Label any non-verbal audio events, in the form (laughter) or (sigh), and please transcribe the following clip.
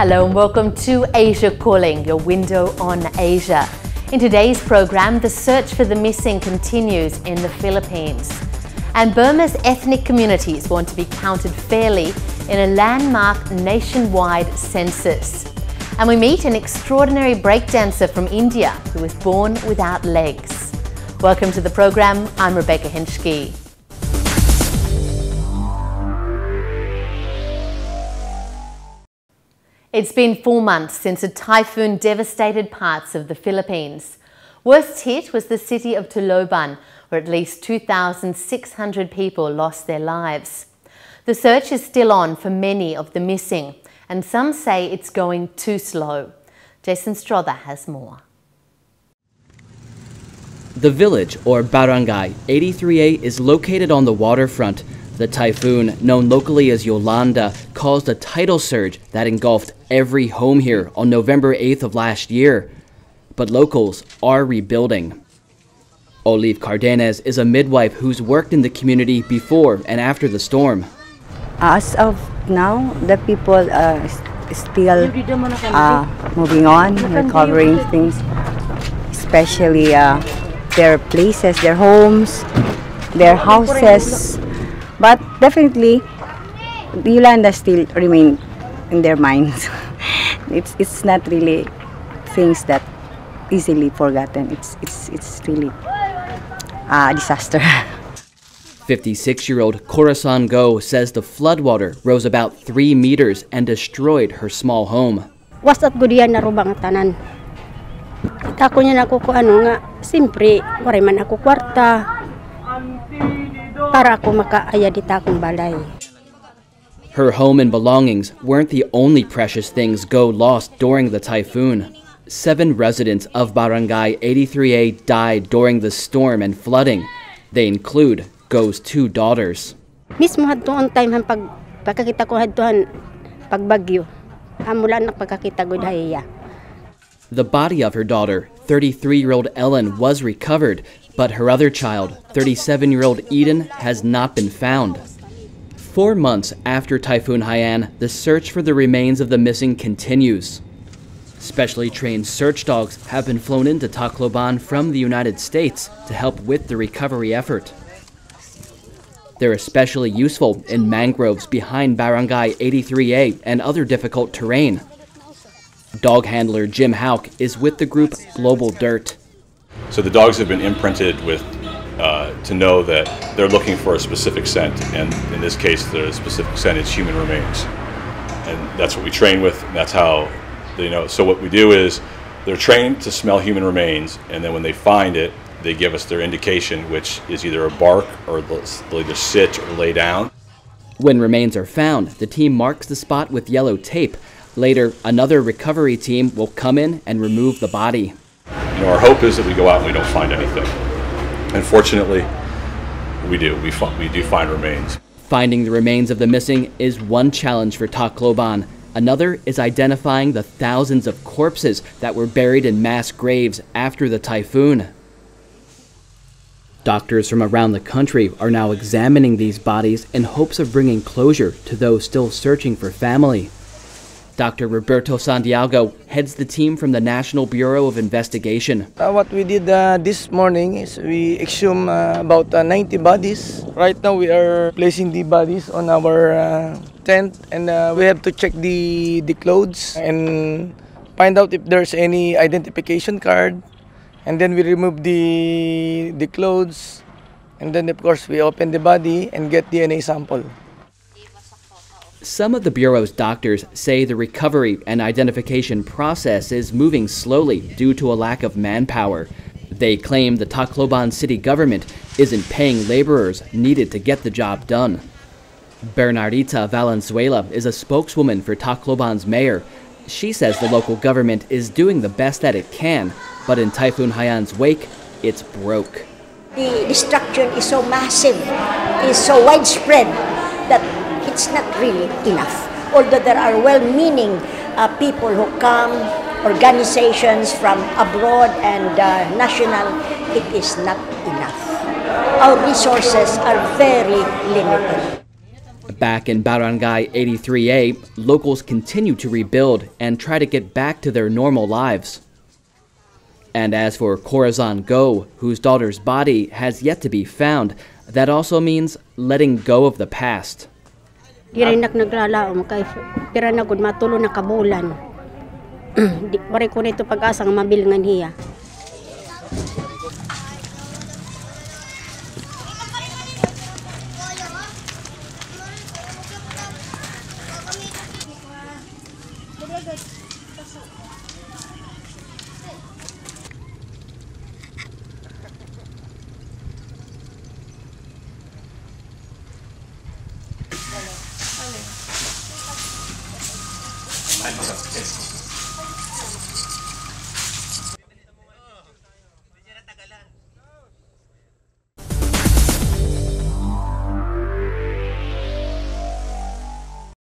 Hello and welcome to Asia Calling, your window on Asia. In today's program, the search for the missing continues in the Philippines. And Burma's ethnic communities want to be counted fairly in a landmark nationwide census. And we meet an extraordinary breakdancer from India who was born without legs. Welcome to the program. I'm Rebecca Henschke. It's been four months since a typhoon devastated parts of the Philippines. Worst hit was the city of Tacloban, where at least 2,600 people lost their lives. The search is still on for many of the missing, and some say it's going too slow. Jason Strother has more. The village, or barangay 83A, is located on the waterfront. The typhoon, known locally as Yolanda, caused a tidal surge that engulfed every home here on November 8th of last year. But locals are rebuilding. Olive Cardenas is a midwife who's worked in the community before and after the storm. As of now, the people are still uh, moving on, recovering things, especially uh, their places, their homes, their houses. But definitely, Yolanda still remain in their minds. (laughs) it's it's not really things that easily forgotten. It's it's it's really a disaster. (laughs) 56-year-old Corazon Go says the floodwater rose about 3 meters and destroyed her small home. Was at gudiyan na rubang tanan. Tako niya nako ko ano nga, simpre, wari man ako kwarta. Para ako makaaya dita akong balay. Her home and belongings weren't the only precious things Go lost during the typhoon. Seven residents of Barangay 83A died during the storm and flooding. They include Go's two daughters. Mismo hadto on time han pag pagkakita ko hadtohan pagbagyo. Amula na pagkakita gud hayya. The body of her daughter, 33-year-old Ellen, was recovered, but her other child, 37-year-old Eden, has not been found. Four months after Typhoon Haiyan, the search for the remains of the missing continues. Specially trained search dogs have been flown into Tacloban from the United States to help with the recovery effort. They're especially useful in mangroves behind Barangay 83A and other difficult terrain. Dog handler Jim Hauk is with the group Global DIRT. So the dogs have been imprinted with uh, to know that they're looking for a specific scent, and in this case, the specific scent is human remains, and that's what we train with. And that's how they know. So what we do is they're trained to smell human remains, and then when they find it, they give us their indication, which is either a bark or they'll either sit or lay down. When remains are found, the team marks the spot with yellow tape. Later, another recovery team will come in and remove the body. You know, our hope is that we go out and we don't find anything. Unfortunately, we do. We, we do find remains. Finding the remains of the missing is one challenge for Tacloban. Another is identifying the thousands of corpses that were buried in mass graves after the typhoon. Doctors from around the country are now examining these bodies in hopes of bringing closure to those still searching for family. Dr. Roberto Santiago heads the team from the National Bureau of Investigation. Uh, what we did uh, this morning is we exhumed uh, about uh, 90 bodies. Right now we are placing the bodies on our uh, tent and uh, we have to check the, the clothes and find out if there's any identification card. And then we remove the, the clothes and then of course we open the body and get DNA sample. Some of the Bureau's doctors say the recovery and identification process is moving slowly due to a lack of manpower. They claim the Tacloban city government isn't paying laborers needed to get the job done. Bernardita Valenzuela is a spokeswoman for Tacloban's mayor. She says the local government is doing the best that it can, but in Typhoon Haiyan's wake, it's broke. The destruction is so massive, is so widespread really enough. Although there are well-meaning uh, people who come, organizations from abroad and uh, national, it is not enough. Our resources are very limited. Back in Barangay 83A, locals continue to rebuild and try to get back to their normal lives. And as for Corazon Go, whose daughter's body has yet to be found, that also means letting go of the past. Di nak naglalaom kay pira na gud matulo na kabulan. (clears throat) Pare ko nito pag-asa nga mabilingan hiya.